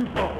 Thank you.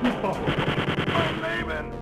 people. I'm Maven.